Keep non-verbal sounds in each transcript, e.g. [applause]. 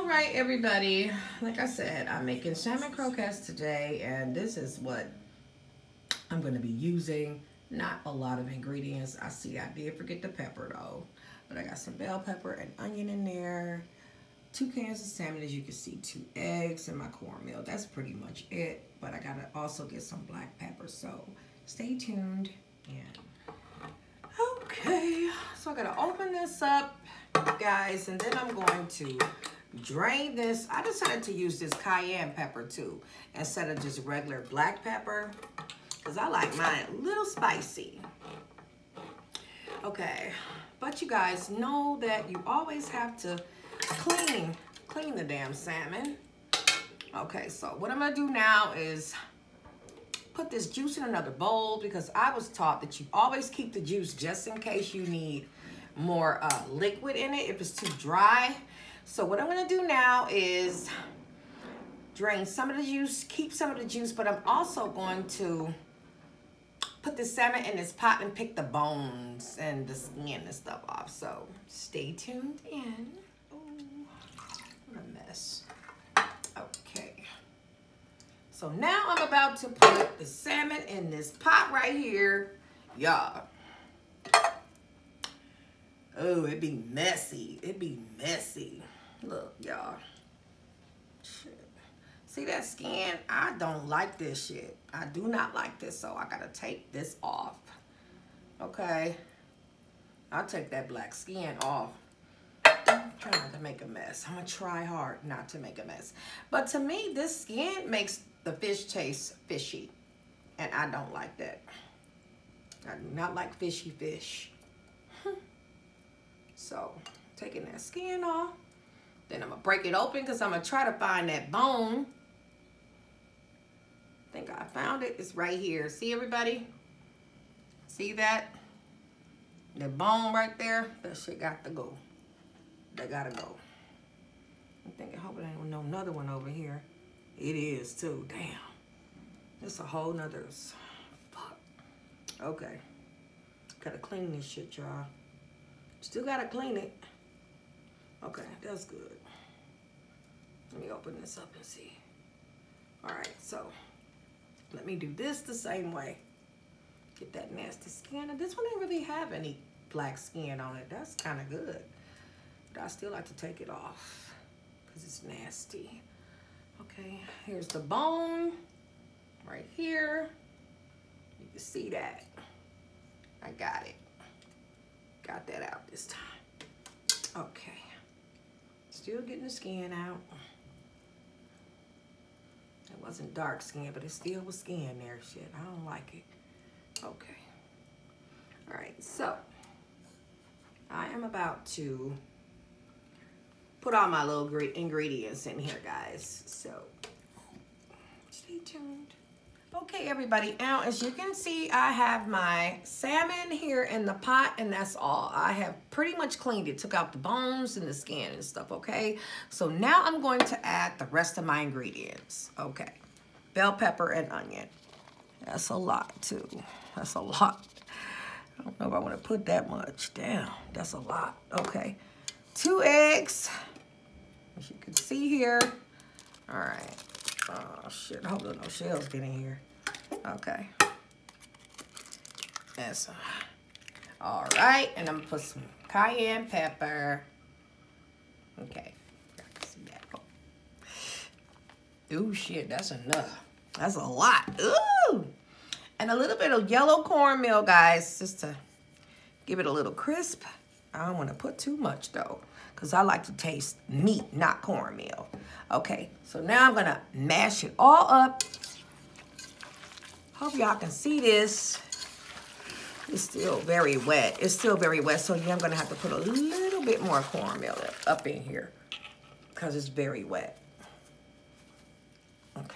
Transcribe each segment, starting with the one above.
All right, everybody. Like I said, I'm making salmon croquettes today, and this is what I'm going to be using. Not a lot of ingredients. I see I did forget the pepper, though. But I got some bell pepper and onion in there. Two cans of salmon, as you can see. Two eggs and my cornmeal. That's pretty much it. But I got to also get some black pepper. So stay tuned. And okay. So I got to open this up, guys. And then I'm going to drain this. I decided to use this cayenne pepper too instead of just regular black pepper because I like mine a little spicy. Okay, but you guys know that you always have to clean, clean the damn salmon. Okay, so what I'm gonna do now is put this juice in another bowl because I was taught that you always keep the juice just in case you need more uh, liquid in it if it's too dry. So what I'm gonna do now is drain some of the juice, keep some of the juice, but I'm also going to put the salmon in this pot and pick the bones and the skin and stuff off. So stay tuned in. Ooh, what a mess. Okay. So now I'm about to put the salmon in this pot right here. Y'all. Oh, it'd be messy. It'd be messy. Look, y'all. See that skin? I don't like this shit. I do not like this, so I gotta take this off. Okay. I'll take that black skin off. I'm trying not to make a mess. I'm gonna try hard not to make a mess. But to me, this skin makes the fish taste fishy. And I don't like that. I do not like fishy fish. [laughs] so, taking that skin off. Then I'm going to break it open because I'm going to try to find that bone. I think I found it. It's right here. See everybody? See that? The bone right there? That shit got to go. That got to go. I'm thinking, hoping there ain't no another one over here. It is too. Damn. It's a whole nother... Fuck. Okay. Gotta clean this shit, y'all. Still gotta clean it. Okay, that's good. Let me open this up and see. All right, so let me do this the same way. Get that nasty skin. And this one didn't really have any black skin on it. That's kind of good. But I still like to take it off because it's nasty. Okay, here's the bone right here. You can see that. I got it. Got that out this time. Okay. Still getting the skin out. It wasn't dark skin, but it still was skin there. Shit, I don't like it. Okay. All right, so I am about to put all my little ingredients in here, guys. So stay tuned. Okay, everybody, now as you can see, I have my salmon here in the pot, and that's all. I have pretty much cleaned it, took out the bones and the skin and stuff, okay? So now I'm going to add the rest of my ingredients, okay? Bell pepper and onion. That's a lot, too. That's a lot. I don't know if I want to put that much. Damn, that's a lot, okay? Two eggs, as you can see here. All right. Oh, shit. I hope there's no shells get in here. Okay. That's uh, all right. And I'm going to put some cayenne pepper. Okay. Ooh, shit. That's enough. That's a lot. Ooh. And a little bit of yellow cornmeal, guys, just to give it a little crisp. I don't want to put too much, though because I like to taste meat, not cornmeal. Okay, so now I'm gonna mash it all up. Hope y'all can see this. It's still very wet. It's still very wet, so yeah, I'm gonna have to put a little bit more cornmeal up in here because it's very wet. Okay.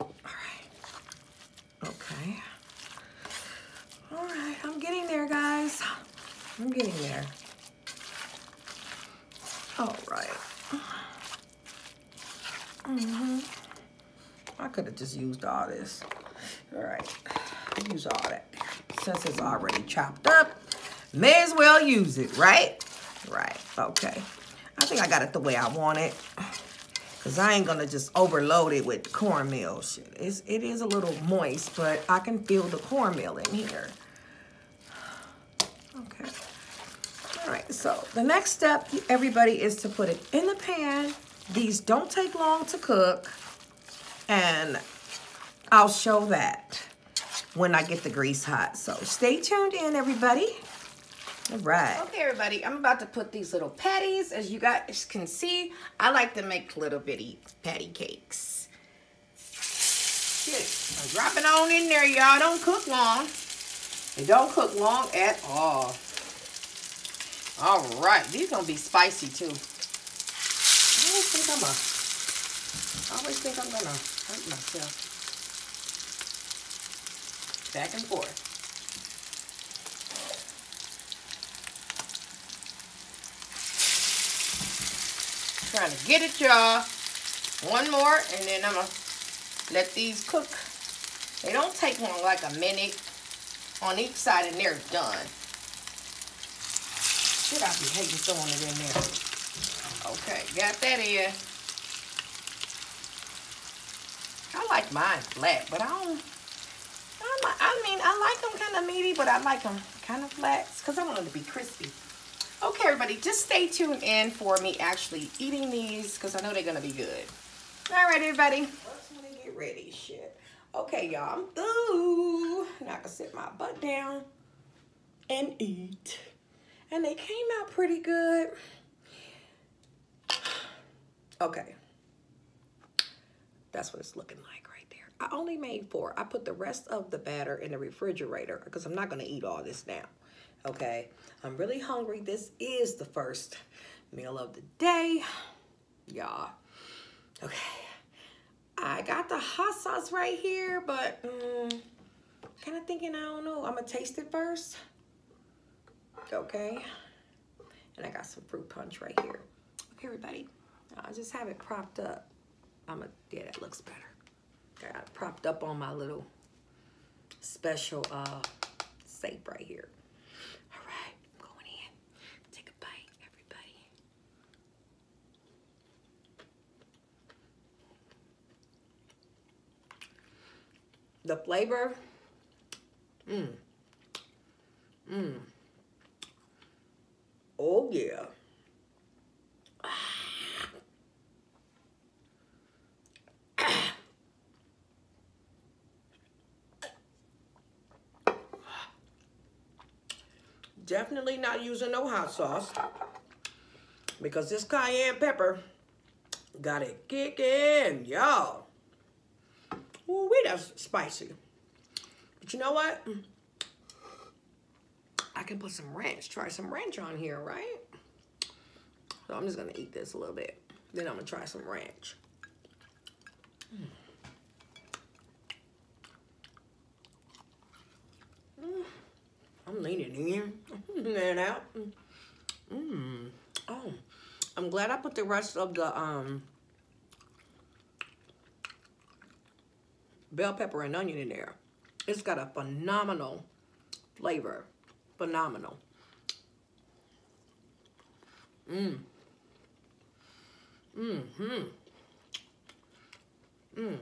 All right. Okay. All right, I'm getting there, guys. I'm getting there. All right. Mm-hmm. I could have just used all this. All right. Use all that. Since it's already chopped up, may as well use it, right? Right. Okay. I think I got it the way I want it. Cause I ain't gonna just overload it with cornmeal shit. It's, it is a little moist, but I can feel the cornmeal in here. Okay. All right, so the next step, everybody, is to put it in the pan. These don't take long to cook. And I'll show that when I get the grease hot. So stay tuned in, everybody. All right. Okay, everybody, I'm about to put these little patties. As you guys can see, I like to make little bitty patty cakes. Shit, I'm dropping on in there, y'all. Don't cook long. They don't cook long at all. All right, these gonna be spicy too. I always think I'm a, I always think I'm gonna hurt myself. Back and forth. Trying to get it, y'all. One more, and then I'm going to let these cook. They don't take long, like a minute on each side, and they're done. Should I be hating throwing it in there? Okay, got that in. I like mine flat, but I don't... I, I mean, I like them kind of meaty, but I like them kind of flat because I want them to be crispy. Okay, everybody, just stay tuned in for me actually eating these because I know they're going to be good. All right, everybody. First, me get ready. Shit. Okay, y'all, I'm through. Now I can sit my butt down and eat. And they came out pretty good. Okay. That's what it's looking like right there. I only made four. I put the rest of the batter in the refrigerator because I'm not going to eat all this now okay? I'm really hungry. This is the first meal of the day, y'all. Okay, I got the hot sauce right here, but um, kind of thinking, I don't know. I'm gonna taste it first, okay? And I got some fruit punch right here. Okay, everybody, I just have it propped up. I'm gonna, yeah, that looks better. I got it propped up on my little special uh, safe right here. All right, I'm going in. Take a bite, everybody. The flavor. Mmm. Mmm. Oh, yeah. Definitely not using no hot sauce because this cayenne pepper got it kicking, y'all. Ooh, wait, that's spicy. But you know what? Can put some ranch, try some ranch on here, right? So I'm just gonna eat this a little bit. Then I'm gonna try some ranch. Mm. I'm leaning in, leaning out. Mm. Oh, I'm glad I put the rest of the um bell pepper and onion in there. It's got a phenomenal flavor. Phenomenal. Mmm. Mm-hmm. Mmm.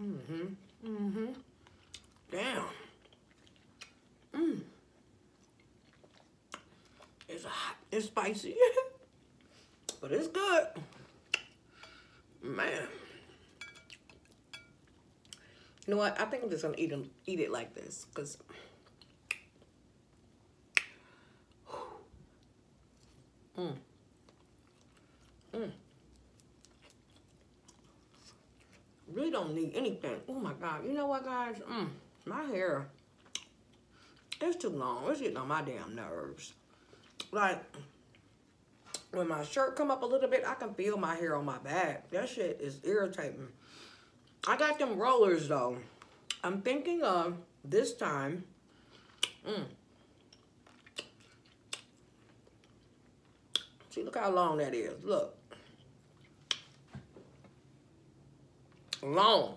Mm-hmm. Mm-hmm. Damn. Mmm. It's hot. It's spicy. [laughs] but it's good. Man. You know what? I think I'm just gonna eat eat it like this, cause. Mm. Mm. Really don't need anything. Oh my God. You know what, guys? Mm. My hair, it's too long. It's getting on my damn nerves. Like, when my shirt come up a little bit, I can feel my hair on my back. That shit is irritating. I got them rollers though. I'm thinking of this time. Mm. See, look how long that is. Look. Long.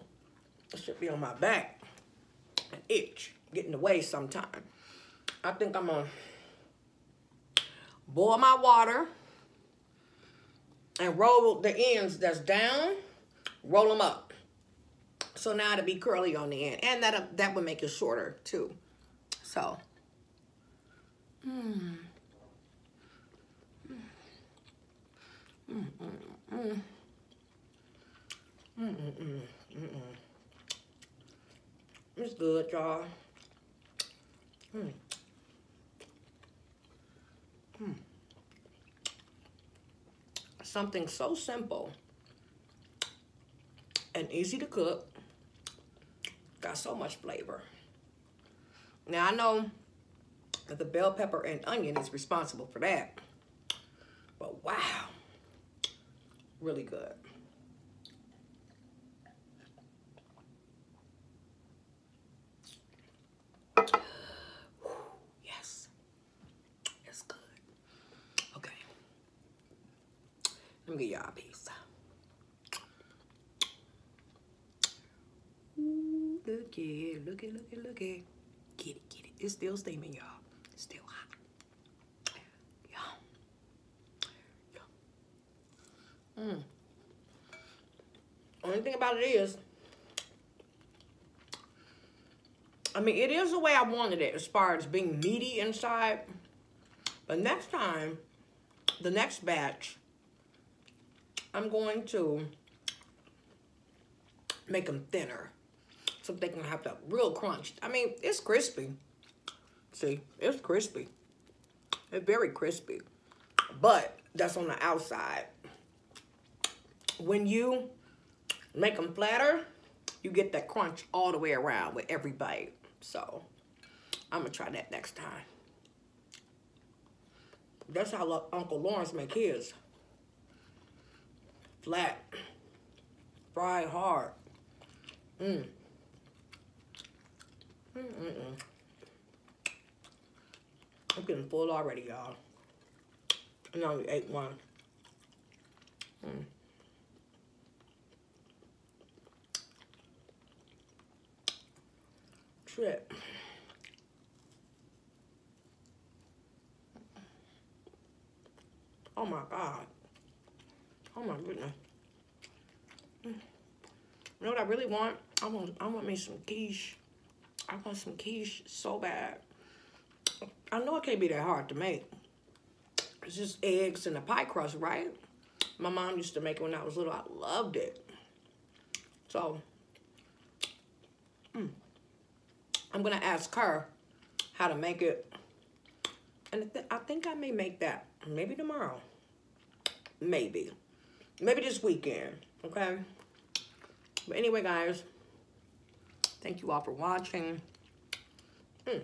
It should be on my back. An itch. Get in the way sometime. I think I'm gonna boil my water and roll the ends that's down, roll them up. So now it'll be curly on the end. And that that would make it shorter too. So. Mm. Mm, mm, mm, mm, It's good, y'all. Mm. Mm. Something so simple and easy to cook. Got so much flavor. Now I know that the bell pepper and onion is responsible for that. But wow, really good. Yes, it's good. Okay, let me get y'all a piece. Looky, look at, look at, look at. Get it, get it. It's still steaming, y'all. Still hot. Yeah. Yeah. Mm. Only thing about it is, I mean, it is the way I wanted it as far as being meaty inside. But next time, the next batch, I'm going to make them thinner. So they can have that real crunch. I mean, it's crispy. See, it's crispy. It's very crispy. But that's on the outside. When you make them flatter, you get that crunch all the way around with every bite. So, I'm to try that next time. That's how Uncle Lawrence make his. Flat. Fried hard. Mmm. Mm-mm-mm. I'm getting full already, y'all. And I only ate one. Mm. Trip. Oh my God. Oh my goodness. Mm. You know what I really want? I want I want me some quiche. I want some quiche so bad. I know it can't be that hard to make. It's just eggs and a pie crust, right? My mom used to make it when I was little. I loved it. So, mm, I'm going to ask her how to make it. And I think I may make that maybe tomorrow. Maybe. Maybe this weekend, okay? But anyway, guys, thank you all for watching. Mm.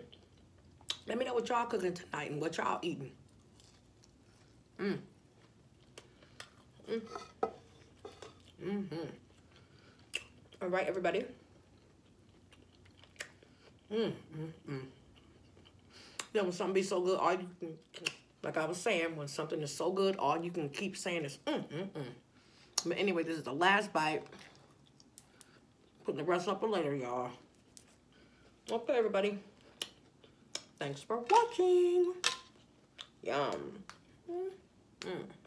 Let me know what y'all cooking tonight and what y'all eating. Mm. Mm. Mm-hmm. All right, everybody. Mm, mm, mm. When something be so good, all you can, like I was saying, when something is so good, all you can keep saying is mm, mm, mm. But anyway, this is the last bite. Putting the rest up for later, y'all. Okay, everybody. Thanks for watching. Yum. Mm.